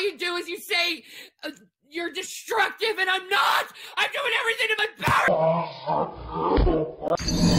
all you do is you say uh, you're destructive, and I'm not. I'm doing everything in my power.